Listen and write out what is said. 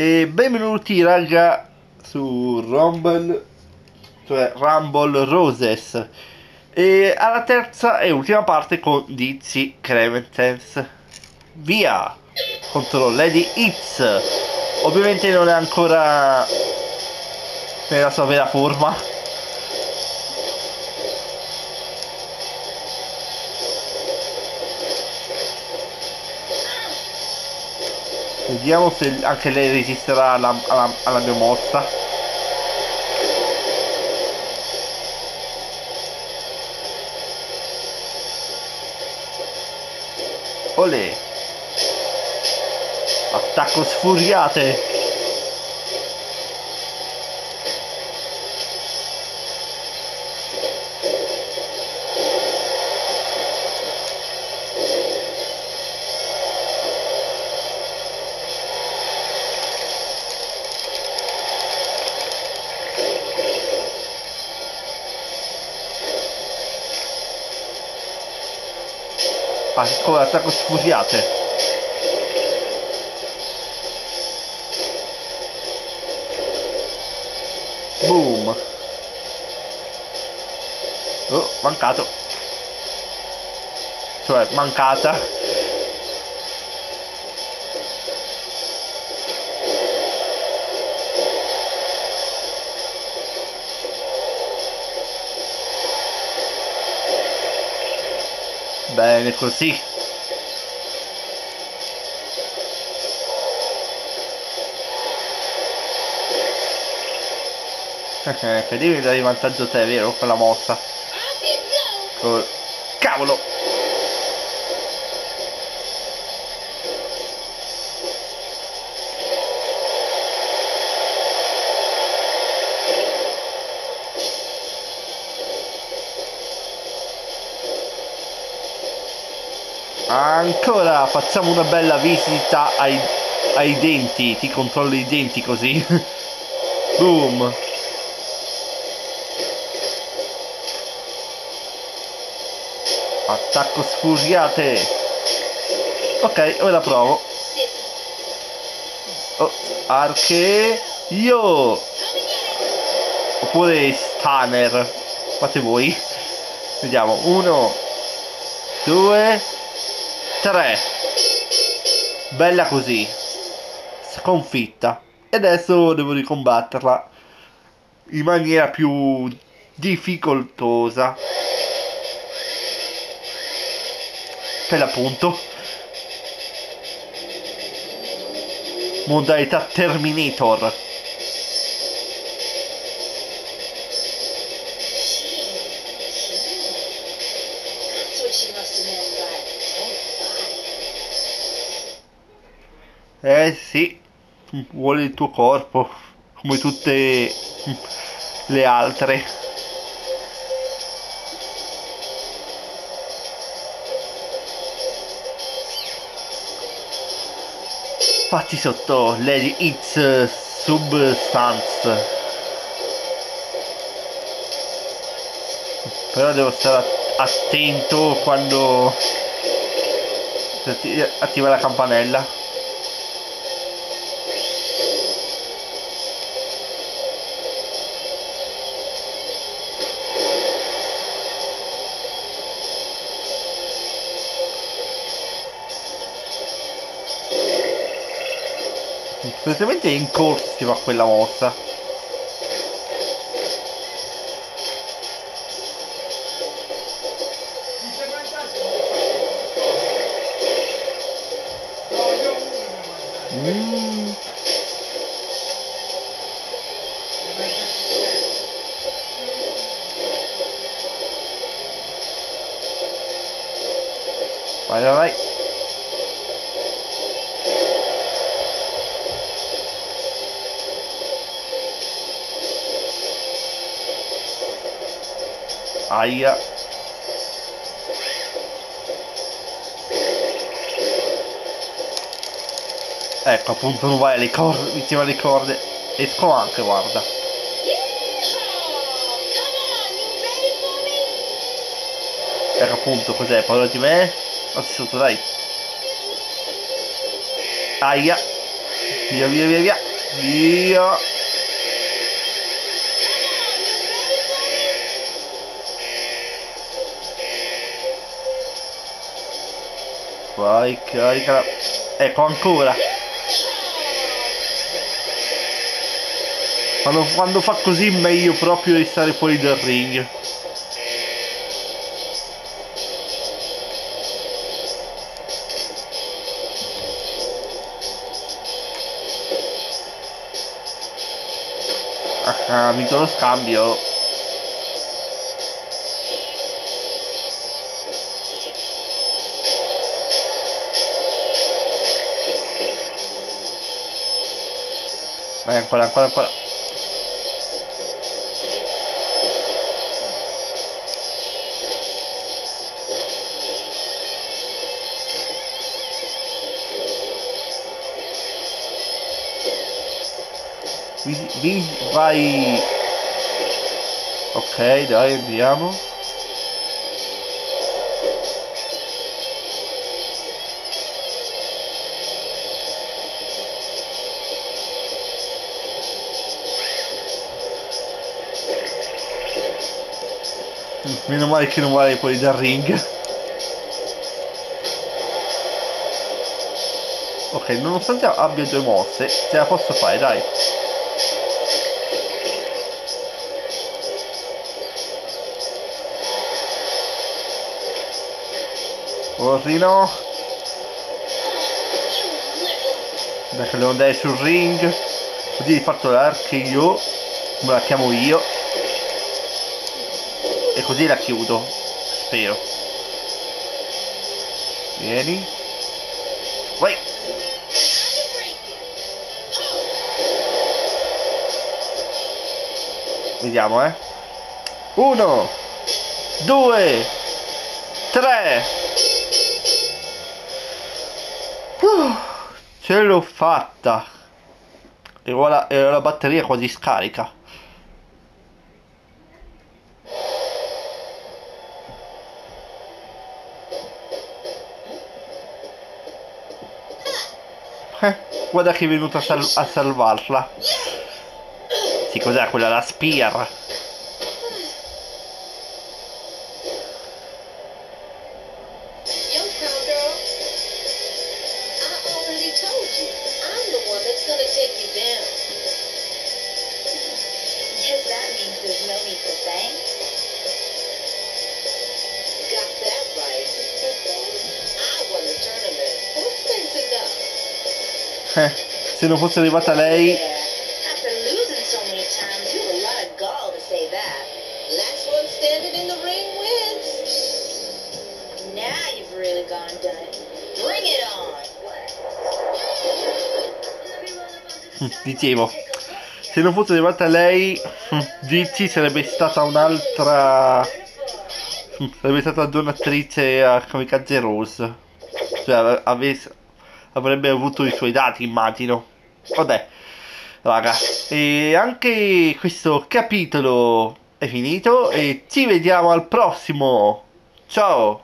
E benvenuti raga su Rumble, cioè Rumble Roses. E alla terza e ultima parte con Dizzy Crementens. Via! Contro Lady Hits. Ovviamente non è ancora nella sua vera forma. Vediamo se anche lei resisterà alla, alla, alla mia mossa. Olè. Attacco sfuriate. Ancora attacco sfuriate. Boom. Oh, mancato. Cioè, mancata. Bene così. che devi dare vantaggio te, vero? Con la mossa. Oh, cavolo! Ancora facciamo una bella visita ai, ai denti, ti controllo i denti così. Boom. Attacco sfuriate. Ok, ora provo. Oh, arche. Io. Oppure stunner. Fate voi. Vediamo. Uno. Due. Tre. Bella così. Sconfitta. E adesso devo ricombatterla in maniera più difficoltosa. per l'appunto modalità Terminator eh sì. Vuole il tuo corpo come tutte le altre. Fatti sotto Lady X Substance. Però devo stare attento quando attiva la campanella Solitamente è in corsiva quella mossa. Mm. Vai, vai, vai. Aia. Ecco appunto non vai alle corde, vicino alle corde. Esco anche, guarda. Ecco appunto cos'è, paura di me? Passi sotto, dai. Aia. Via, via, via. Via. Vai, carica. Ecco ancora. Quando, quando fa così meglio proprio di stare fuori dal ring. Ah, ha vinto lo scambio. Vai ancora, ancora, ancora. Vi, vi vai. Ok, dai, andiamo. Meno male che non vai poi dal ring. Ok, nonostante abbia due mosse, ce la posso fare, dai. Orrino. Dai che devo andare sul ring. Così di fatto l'archeo. Come la chiamo io. E così la chiudo. Spero. Vieni. Vai. Vediamo, eh. Uno. Due. Tre. Uh, ce l'ho fatta. E ora, la batteria quasi scarica. Guarda che è venuto a, sal a salvarla. Sì, cos'è quella? La spear. Done it. Bring it on. Mm, Dicevo, se non fosse arrivata lei, mm, Gigi sarebbe stata un'altra... mm, Sarebbe stata donatrice a Kamikaze Rose. Cioè, ave- avesse- avrebbe avuto i suoi dati, immagino. Vabbè, raga. E anche questo capitolo è finito e ci vediamo al prossimo. Ciao!